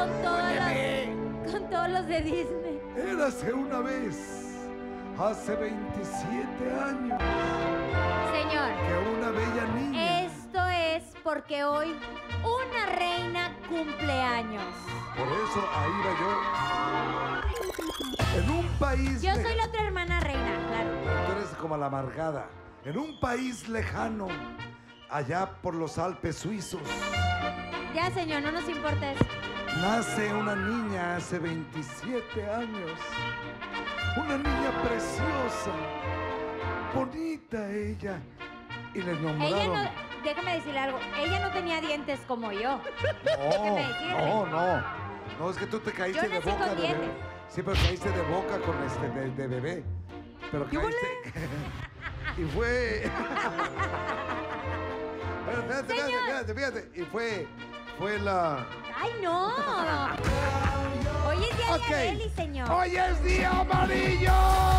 con todos los, con todos los de Disney. Érase una vez, hace 27 años, Señor, que una bella niña. esto es porque hoy una reina cumpleaños. Por eso ahí va yo. En un país. Yo soy la otra hermana reina, claro. Tú eres como la amargada. En un país lejano, allá por los Alpes suizos, Ya, señor, no nos importa eso. Nace una niña hace 27 años. Una niña preciosa, bonita ella. Y le Ella nombraron. no, déjame decirle algo, ella no tenía dientes como yo. No, no, no. No, es que tú te caíste Yo de boca con de bebé. Sí, pero caíste de boca con este de, de bebé. Pero caíste. y fue. Espérate, espérate, fíjate. Y fue. ¡Ay, no! Hoy es día de Adeli, señor. ¡Hoy es día amarillo!